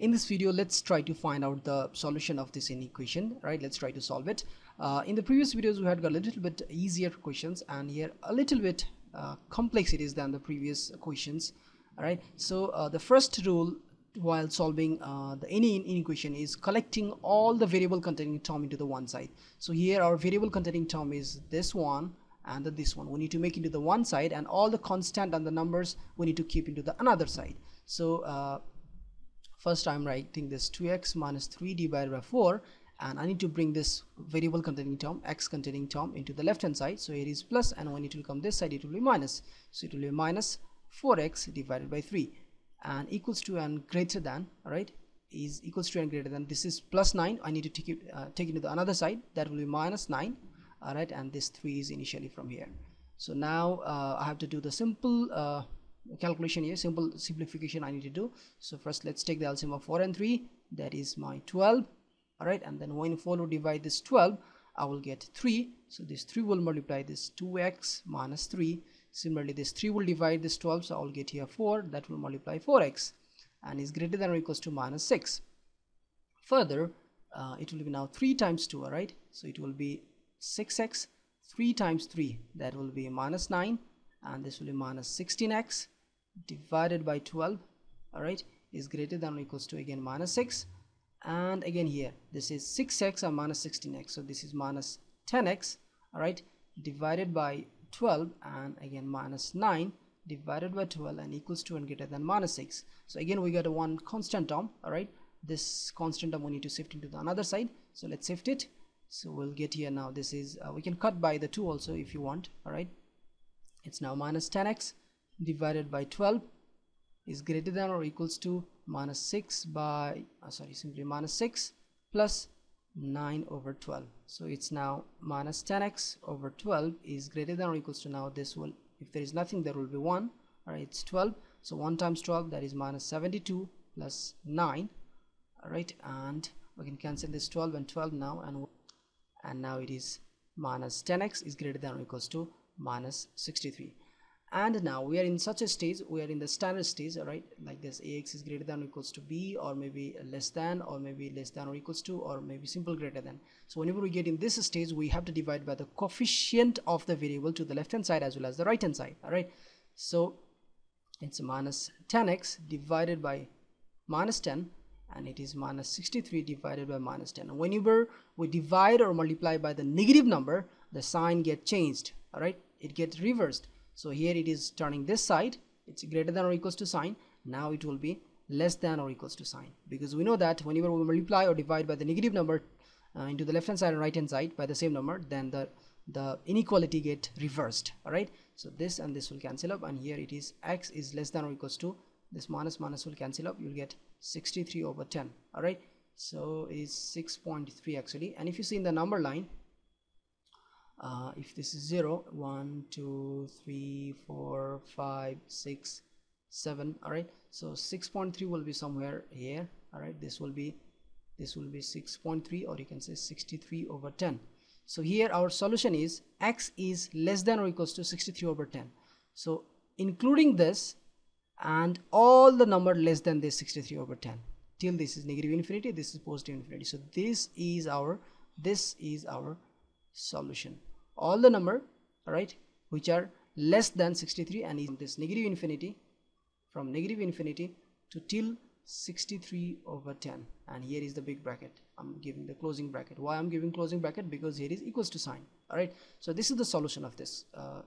in this video let's try to find out the solution of this inequation right? Let's try to solve it. Uh, in the previous videos we had got a little bit easier questions and here a little bit uh, complex it is than the previous questions all right? So uh, the first rule while solving uh, the any inequation is collecting all the variable containing term into the one side. So here our variable containing term is this one and this one. We need to make into the one side and all the constant and the numbers we need to keep into the another side. So uh, first I'm writing this 2x minus 3 divided by 4 and I need to bring this variable containing term x containing term into the left hand side. So it is plus and when it will come this side it will be minus. So it will be minus 4x divided by 3 and equals to and greater than right is equals to and greater than. This is plus 9 I need to take it uh, take it to the another side. That will be minus 9 all right and this 3 is initially from here. So now uh, I have to do the simple uh, calculation here simple simplification I need to do. So first let's take the LCM of 4 and 3 that is my 12 all right and then when 4 will divide this 12 I will get 3 so this 3 will multiply this 2x minus 3 similarly this 3 will divide this 12 so I will get here 4 that will multiply 4x and is greater than or equals to minus 6 further uh, it will be now 3 times 2 all right? So it will be 6x 3 times 3 that will be minus 9 and this will be minus 16x divided by 12 all right is greater than or equals to again minus 6 and again here this is 6x or minus 16x so this is minus 10x all right divided by 12 and again minus 9 divided by 12 and equals to and greater than minus 6 so again we got a one constant term all right. This constant term we need to shift into the another side. So let's shift it. So we'll get here now. This is uh, we can cut by the 2 also if you want all right. It's now minus 10x divided by 12 is greater than or equals to minus 6 by uh, sorry simply minus 6 plus 9 over 12 so it's now minus 10x over 12 is greater than or equals to now this will if there is nothing there will be 1 all right it's 12 so 1 times 12 that is minus 72 plus 9 all right and we can cancel this 12 and 12 now and and now it is minus 10x is greater than or equals to minus 63 and now we are in such a stage we are in the standard stage right? Like this ax is greater than or equals to b or maybe less than or maybe less than or equals to or maybe simple greater than. So whenever we get in this stage we have to divide by the coefficient of the variable to the left hand side as well as the right hand side all right? So it's minus 10x divided by minus 10 and it is minus 63 divided by minus 10 whenever we divide or multiply by the negative number the sign get changed all right? It gets reversed so here it is turning this side. It's greater than or equals to sign now it will be less than or equals to sign because we know that whenever we multiply or divide by the negative number uh, into the left hand side and right hand side by the same number then the the inequality get reversed. All right so this and this will cancel up and here it is x is less than or equals to this minus minus will cancel up you'll get 63 over 10 all right so is 6.3 actually. And if you see in the number line uh, if this is 0 1 2 3 4 5 6 7 all right? So 6.3 will be somewhere here all right? This will be this will be 6.3 or you can say 63 over 10 so here our solution is x is less than or equals to 63 over 10 so including this and all the number less than this 63 over 10 till this is negative infinity this is positive infinity. So this is our this is our solution all the number right which are less than 63 and in this negative infinity from negative infinity to till 63 over 10 and here is the big bracket. I'm giving the closing bracket. Why i'm giving closing bracket? Because here is equals to sign all right so this is the solution of this uh,